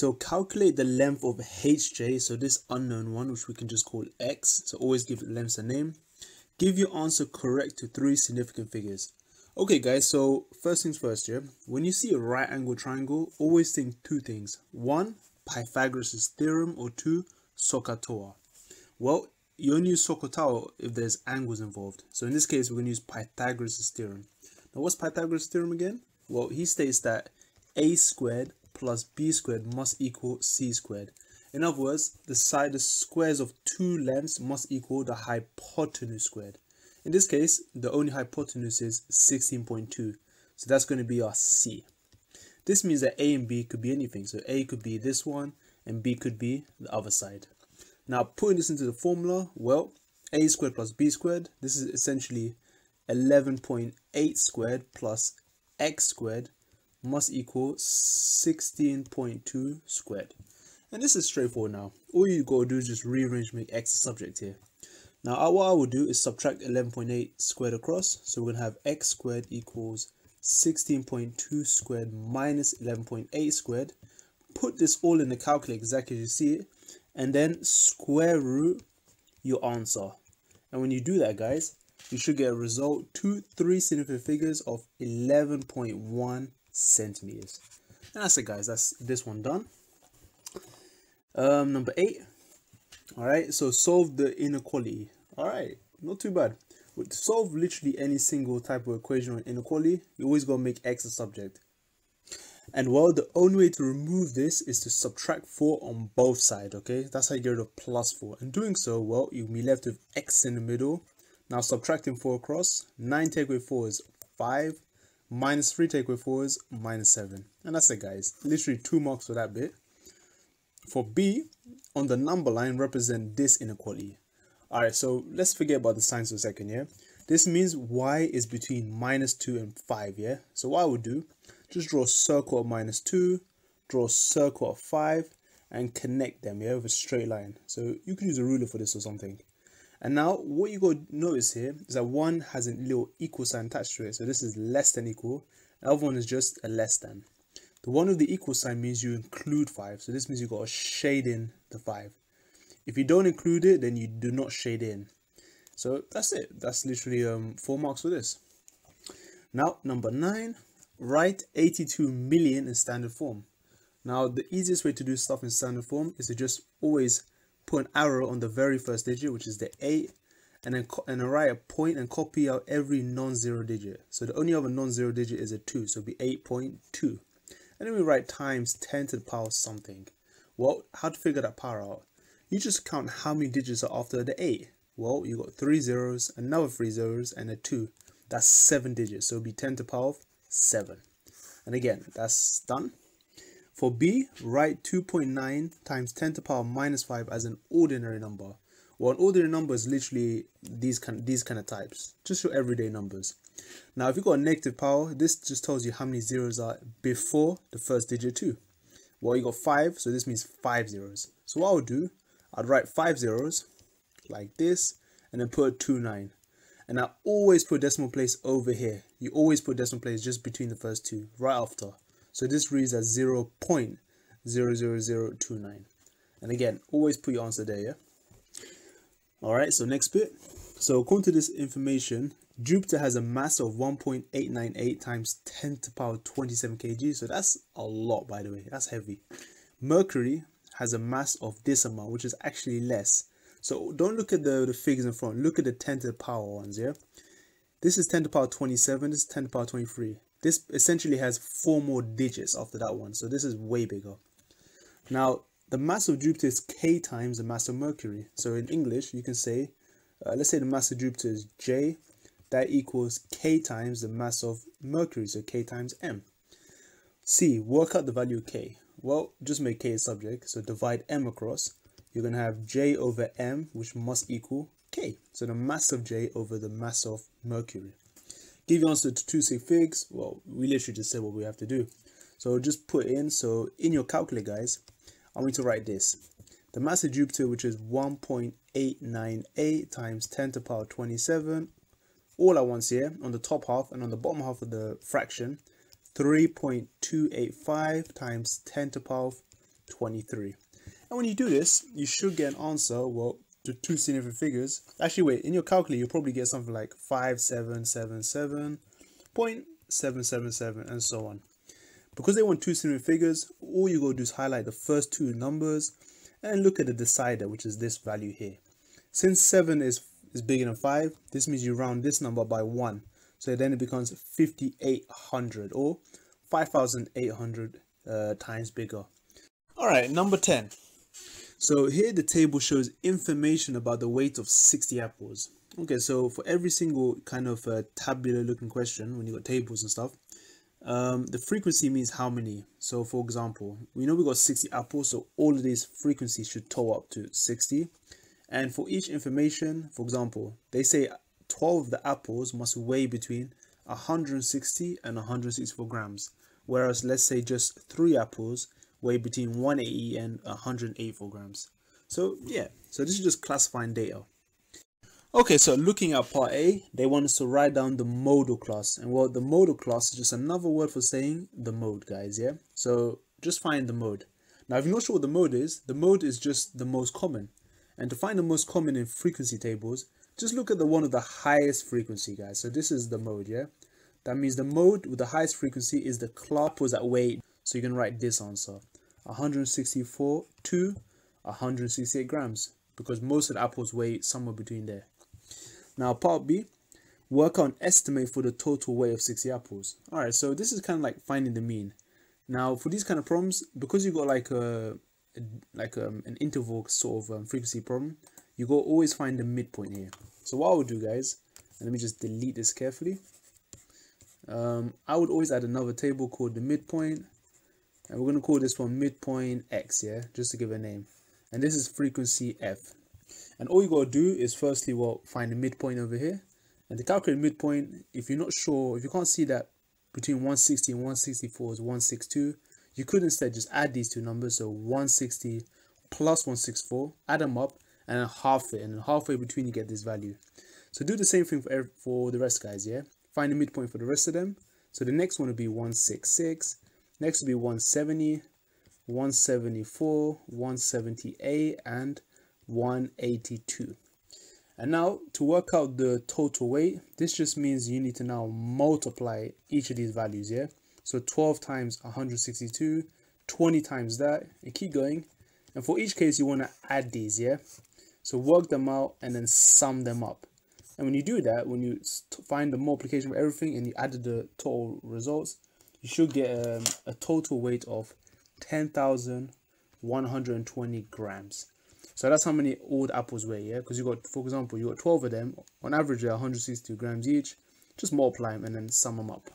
So calculate the length of hj, so this unknown one, which we can just call x. So always give lengths a name. Give your answer correct to three significant figures. Okay guys, so first things first here. When you see a right angle triangle, always think two things. One, Pythagoras' theorem or two, SOHCAHTOA. Well, you only use SOHCAHTOA if there's angles involved. So in this case, we're going to use Pythagoras' theorem. Now what's Pythagoras' theorem again? Well, he states that a squared plus b squared must equal c squared. In other words, the side the squares of two lengths must equal the hypotenuse squared. In this case, the only hypotenuse is 16.2. So that's going to be our C. This means that A and B could be anything. So A could be this one and B could be the other side. Now putting this into the formula, well, A squared plus B squared, this is essentially 11.8 squared plus X squared must equal 16.2 squared. And this is straightforward now. All you gotta do is just rearrange make X a subject here. Now what I will do is subtract 11.8 squared across. So we're to have x squared equals 16.2 squared minus 11.8 squared. Put this all in the calculator exactly as you see it. And then square root your answer. And when you do that guys, you should get a result, two, three significant figures of 11.1 centimeters. And that's it guys, that's this one done. Um, number eight, all right so solve the inequality. All right not too bad. To solve literally any single type of equation or inequality you always to make x a subject. And well the only way to remove this is to subtract 4 on both sides okay? That's how you get rid of plus 4 and doing so well you'll be left with x in the middle. Now subtracting 4 across 9 take away 4 is 5 minus 3 take away 4 is minus 7 and that's it guys literally two marks for that bit for b on the number line represent this inequality. Alright, so let's forget about the signs for a second, yeah? This means y is between minus 2 and 5, yeah? So what I would do, just draw a circle of minus 2, draw a circle of 5, and connect them, yeah, with a straight line. So you could use a ruler for this or something. And now what you got to notice here is that one has a little equal sign attached to it. So this is less than equal. The other one is just a less than. The one with the equal sign means you include 5. So this means you got to shade in the 5. If you don't include it, then you do not shade in. So that's it. That's literally um, 4 marks for this. Now, number 9. Write 82 million in standard form. Now, the easiest way to do stuff in standard form is to just always put an arrow on the very first digit, which is the 8, and then and write a point and copy out every non-zero digit. So the only other non-zero digit is a 2, so it'll be 8.2 and then we write times 10 to the power something. Well, how to figure that power out? You just count how many digits are after the 8. Well, you got 3 zeros, another 3 zeros, and a 2. That's 7 digits, so it'll be 10 to the power of 7. And again, that's done. For B, write 2.9 times 10 to the power minus 5 as an ordinary number. Well, an ordinary number is literally these kind, these kind of types, just your everyday numbers. Now, if you've got a negative power, this just tells you how many zeros are before the first digit 2. Well, you got five, so this means five zeros. So what I would do, I'd write five zeros like this, and then put two nine. And I always put decimal place over here. You always put decimal place just between the first two, right after. So this reads as 0 0.00029. And again, always put your answer there, yeah? Alright, so next bit. So according to this information, Jupiter has a mass of 1.898 times 10 to the power 27 kg. So that's a lot, by the way. That's heavy. Mercury has a mass of this amount, which is actually less. So don't look at the, the figures in front. Look at the 10 to the power ones, yeah? This is 10 to the power 27. This is 10 to the power 23. This essentially has four more digits after that one. So this is way bigger. Now, the mass of Jupiter is k times the mass of Mercury. So in English, you can say, uh, let's say the mass of Jupiter is J that equals k times the mass of Mercury, so k times m. C, work out the value of k. Well, just make k a subject, so divide m across. You're going to have j over m, which must equal k. So the mass of j over the mass of Mercury. Give your answer to two sig figs. Well, we literally just said what we have to do. So just put in, so in your calculator, guys, I want you to write this. The mass of Jupiter, which is 1.898 times 10 to the power 27 all at once here on the top half and on the bottom half of the fraction 3.285 times 10 to the power 23. And when you do this, you should get an answer, well, to two significant figures. Actually, wait, in your calculator, you'll probably get something like 5777.777 and so on. Because they want two significant figures, all you go do is highlight the first two numbers and look at the decider, which is this value here. Since 7 is, is bigger than 5, this means you round this number by 1. So then it becomes 5800 or 5800 uh, times bigger. Alright, number 10. So here the table shows information about the weight of 60 apples. Okay, so for every single kind of uh, tabular looking question, when you got tables and stuff, um, the frequency means how many. So for example, we know we got 60 apples, so all of these frequencies should total up to 60. And for each information, for example, they say 12 of the apples must weigh between 160 and 164 grams. Whereas let's say just three apples weigh between 180 and 184 grams. So yeah, so this is just classifying data. Okay, so looking at part A, they want us to write down the modal class. And well, the modal class is just another word for saying the mode, guys, yeah? So just find the mode. Now, if you're not sure what the mode is, the mode is just the most common. And to find the most common in frequency tables, just look at the one with the highest frequency, guys. So this is the mode, yeah? That means the mode with the highest frequency is the class that weight. So you can write this answer. 164 to 168 grams because most of the apples weigh somewhere between there. Now part B, work on estimate for the total weight of 60 apples. Alright, so this is kind of like finding the mean. Now for these kind of problems, because you got like a, like um, an interval sort of um, frequency problem, you go always find the midpoint here. So what I would do guys, let me just delete this carefully. Um, I would always add another table called the midpoint and we're going to call this one midpoint x yeah? Just to give a name. And this is frequency f. And all you got to do is firstly well find the midpoint over here. And to calculate midpoint if you're not sure if you can't see that between 160 and 164 is 162 you could instead just add these two numbers. So 160 plus 164 add them up and then half it. And then halfway between you get this value. So do the same thing for, for the rest guys yeah? Find the midpoint for the rest of them. So the next one will be 166 Next will be 170, 174, 178, and 182. And now to work out the total weight, this just means you need to now multiply each of these values, yeah? So 12 times 162, 20 times that, and keep going. And for each case, you want to add these, yeah? So work them out and then sum them up. And when you do that, when you find the multiplication of everything and you added the total results, you should get um, a total weight of 10,120 grams. So that's how many old apples weigh, yeah? Because you got, for example, you got 12 of them. On average, they're 162 grams each. Just multiply them and then sum them up.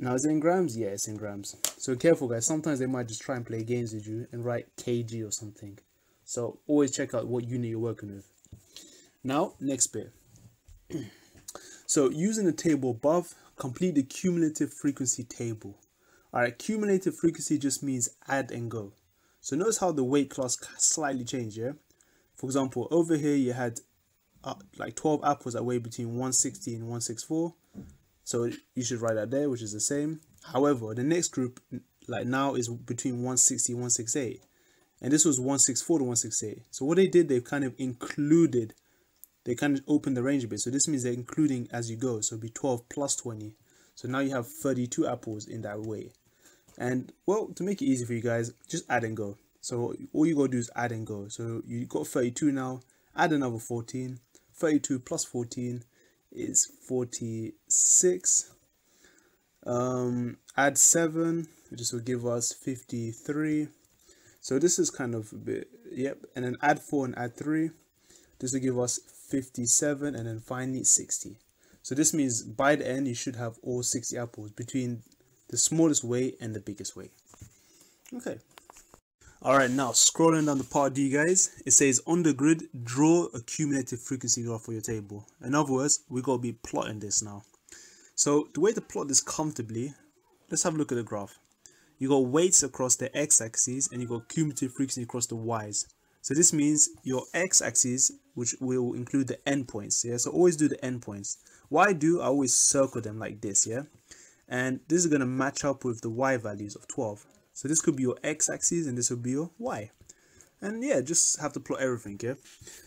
Now, is it in grams? Yeah, it's in grams. So careful, guys. Sometimes they might just try and play games with you and write kg or something. So always check out what unit you're working with. Now, next bit. so using the table above, complete the cumulative frequency table. Alright, cumulative frequency just means add and go. So notice how the weight class slightly changed, yeah? For example, over here you had uh, like 12 apples that weigh between 160 and 164. So you should write that there, which is the same. However, the next group like now is between 160 and 168. And this was 164 to 168. So what they did, they kind of included they kind of open the range a bit. So this means they're including as you go. So be 12 plus 20. So now you have 32 apples in that way. And well, to make it easy for you guys, just add and go. So all you gotta do is add and go. So you got 32 now, add another 14. 32 plus 14 is 46. Um, add 7, which will give us 53. So this is kind of a bit, yep. And then add 4 and add 3. This will give us 57 and then finally 60 so this means by the end you should have all 60 apples between the smallest weight and the biggest weight okay. All right now scrolling down the part d guys it says on the grid draw a cumulative frequency graph for your table. In other words we got to be plotting this now. So the way to plot this comfortably let's have a look at the graph. You got weights across the x-axis and you got cumulative frequency across the y's. So this means your x-axis, which will include the endpoints. Yeah, so always do the endpoints. Why do I always circle them like this? Yeah, and this is going to match up with the y values of 12. So this could be your x-axis and this would be your y. And yeah, just have to plot everything, yeah?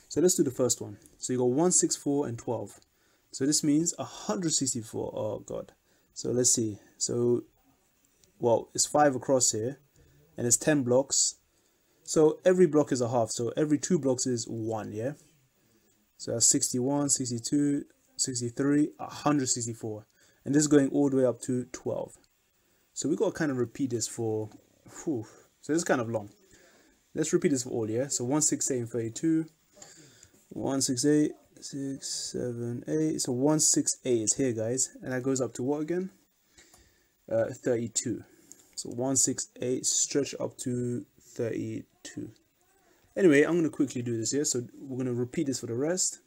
So let's do the first one. So you got 164 and 12. So this means 164. Oh god. So let's see. So well, it's 5 across here and it's 10 blocks. So every block is a half. So every two blocks is 1, yeah? So that's 61, 62, 63, 164. And this is going all the way up to 12. So we've got to kind of repeat this for, whew, so this is kind of long. Let's repeat this for all, yeah? So 168 and 32, 168, 6, 7, 8. So 168 is here, guys. And that goes up to what again? Uh, 32. So 168 stretch up to 32. Anyway, I'm going to quickly do this here. So we're going to repeat this for the rest.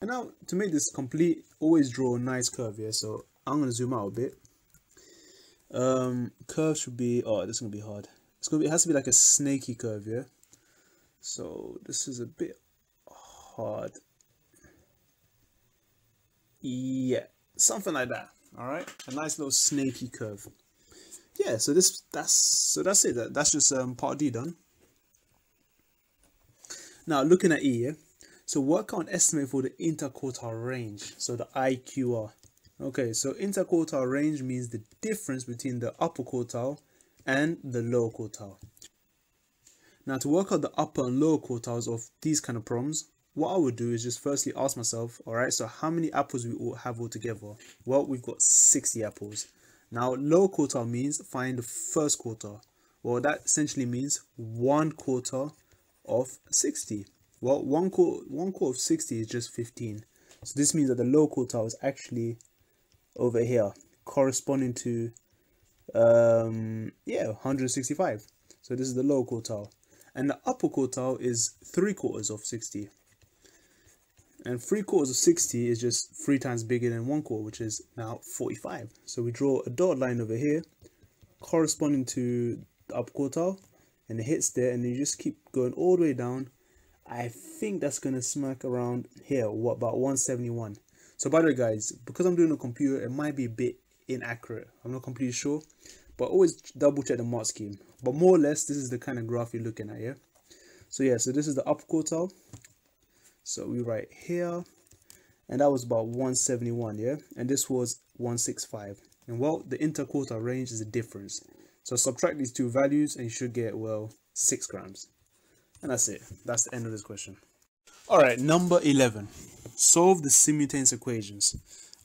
And now to make this complete, always draw a nice curve here. So I'm going to zoom out a bit. Um, curve should be, oh, this is going to be hard. It's going to be, it has to be like a snaky curve, here. So this is a bit hard. Yeah, something like that. All right, a nice little snaky curve. Yeah, so this that's so that's it. That, that's just um, part D done. Now looking at E, yeah? so work out estimate for the interquartile range. So the IQR. Okay, so interquartile range means the difference between the upper quartile and the lower quartile. Now to work out the upper and lower quartiles of these kind of problems, what I would do is just firstly ask myself, all right, so how many apples we all have altogether? Well, we've got 60 apples. Now, lower quartile means find the first quarter. Well, that essentially means one quarter of 60. Well, one quarter, one quarter of 60 is just 15. So this means that the low quartile is actually over here, corresponding to, um, yeah, 165. So this is the low quartile. And the upper quartile is 3 quarters of 60. And 3 quarters of 60 is just 3 times bigger than 1 quarter, which is now 45. So we draw a dotted line over here, corresponding to the upper quartile, and it hits there, and you just keep going all the way down. I think that's to smack around here, what about 171. So by the way, guys, because I'm doing a computer, it might be a bit inaccurate. I'm not completely sure, but always double check the mark scheme. But more or less, this is the kind of graph you're looking at, yeah? So yeah, so this is the upper quartile, so we write here, and that was about 171, yeah? And this was 165. And well, the interquartile range is a difference. So subtract these two values and you should get, well, 6 grams. And that's it. That's the end of this question. Alright, number 11. Solve the simultaneous equations.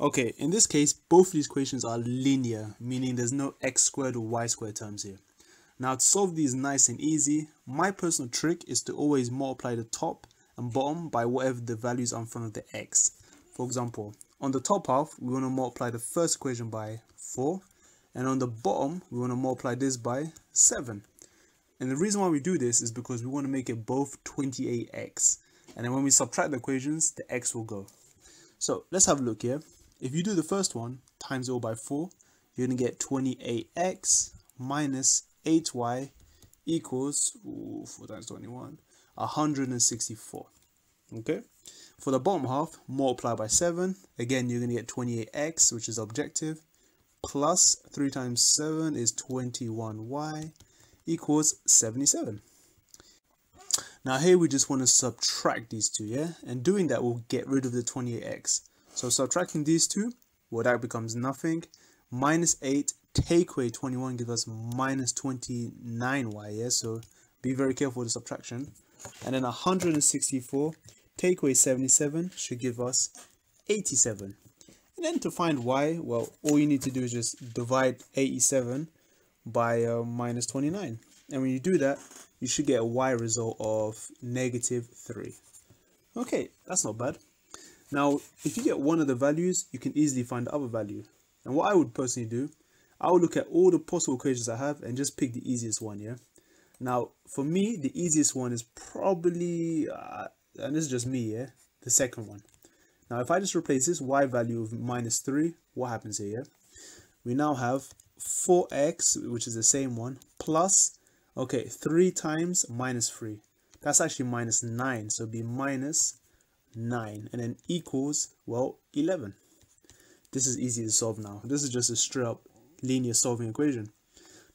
Okay, in this case, both of these equations are linear, meaning there's no x squared or y squared terms here. Now to solve these nice and easy, my personal trick is to always multiply the top and bottom by whatever the values are in front of the x. For example, on the top half, we want to multiply the first equation by 4, and on the bottom, we want to multiply this by 7. And the reason why we do this is because we want to make it both 28x. And then when we subtract the equations, the x will go. So let's have a look here. If you do the first one, times it all by 4, you're going to get 28x minus 8y equals ooh, 4 times 21 164 okay for the bottom half multiply by 7 again you're going to get 28x which is objective plus 3 times 7 is 21y equals 77 now here we just want to subtract these two yeah? And doing that will get rid of the 28x so subtracting these two well that becomes nothing. Minus 8 take away 21 gives us minus 29y yeah? So be very careful with the subtraction. And then 164 take away 77 should give us 87 and then to find y well all you need to do is just divide 87 by uh, minus 29 and when you do that you should get a y result of negative 3 okay that's not bad. Now if you get one of the values you can easily find the other value. And what I would personally do I would look at all the possible equations I have and just pick the easiest one yeah? Now, for me, the easiest one is probably, uh, and this is just me, yeah, the second one. Now, if I just replace this y value of minus 3, what happens here? We now have 4x, which is the same one, plus, okay, 3 times minus 3. That's actually minus 9, so be minus 9, and then equals, well, 11. This is easy to solve now. This is just a straight up linear solving equation.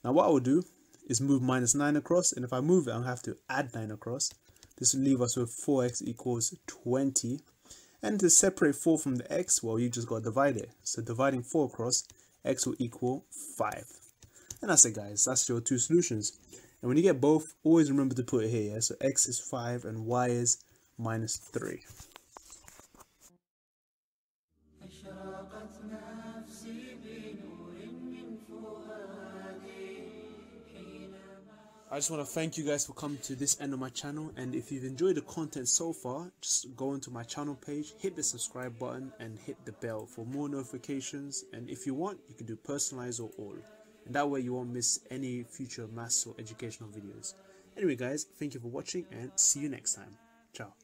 Now what I will do is move minus 9 across and if I move it I'll have to add 9 across. This will leave us with 4x equals 20 and to separate 4 from the x, well you just got to divide it. So dividing 4 across, x will equal 5. And that's it guys, that's your two solutions. And when you get both, always remember to put it here. Yeah? So x is 5 and y is minus 3. I just want to thank you guys for coming to this end of my channel and if you've enjoyed the content so far just go into my channel page hit the subscribe button and hit the bell for more notifications and if you want you can do personalized or all and that way you won't miss any future maths or educational videos. Anyway guys thank you for watching and see you next time. Ciao